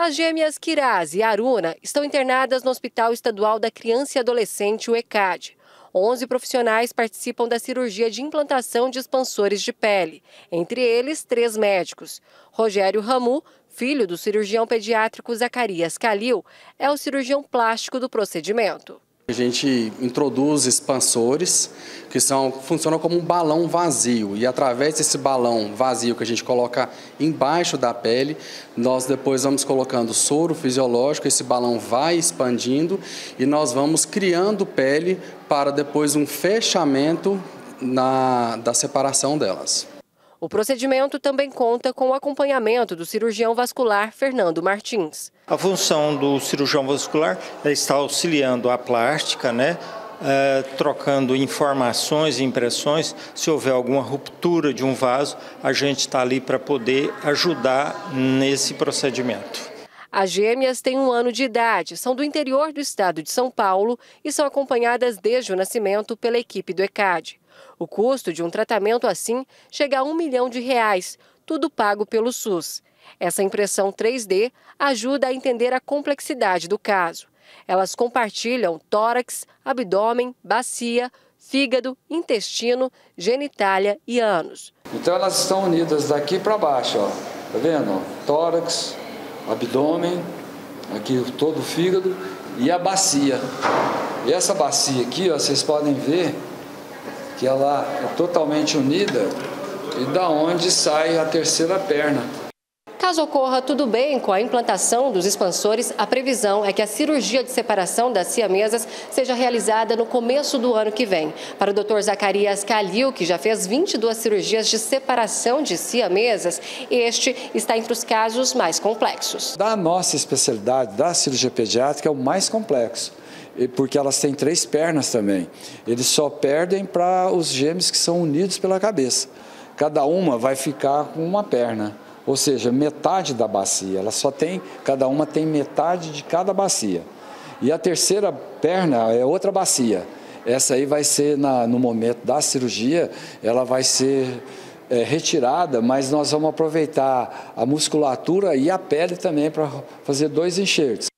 As gêmeas Kiraz e Aruna estão internadas no Hospital Estadual da Criança e Adolescente, o ECAD. 11 profissionais participam da cirurgia de implantação de expansores de pele, entre eles três médicos. Rogério Ramu, filho do cirurgião pediátrico Zacarias Calil, é o cirurgião plástico do procedimento. A gente introduz expansores que são, funcionam como um balão vazio e através desse balão vazio que a gente coloca embaixo da pele, nós depois vamos colocando soro fisiológico, esse balão vai expandindo e nós vamos criando pele para depois um fechamento na, da separação delas. O procedimento também conta com o acompanhamento do cirurgião vascular Fernando Martins. A função do cirurgião vascular é estar auxiliando a plástica, né? É, trocando informações e impressões. Se houver alguma ruptura de um vaso, a gente está ali para poder ajudar nesse procedimento. As gêmeas têm um ano de idade, são do interior do estado de São Paulo e são acompanhadas desde o nascimento pela equipe do ECAD. O custo de um tratamento assim chega a um milhão de reais, tudo pago pelo SUS. Essa impressão 3D ajuda a entender a complexidade do caso. Elas compartilham tórax, abdômen, bacia, fígado, intestino, genitália e ânus. Então elas estão unidas daqui para baixo, ó. Tá vendo? Tórax, abdômen, aqui todo o fígado e a bacia. E essa bacia aqui, ó, vocês podem ver que ela é totalmente unida e da onde sai a terceira perna. Caso ocorra tudo bem com a implantação dos expansores, a previsão é que a cirurgia de separação das siamesas seja realizada no começo do ano que vem. Para o Dr. Zacarias Calil, que já fez 22 cirurgias de separação de siamesas, este está entre os casos mais complexos. Da nossa especialidade, da cirurgia pediátrica, é o mais complexo porque elas têm três pernas também. Eles só perdem para os gêmeos que são unidos pela cabeça. Cada uma vai ficar com uma perna, ou seja, metade da bacia. Ela só tem, cada uma tem metade de cada bacia. E a terceira perna é outra bacia. Essa aí vai ser, na, no momento da cirurgia, ela vai ser é, retirada, mas nós vamos aproveitar a musculatura e a pele também para fazer dois enxertos.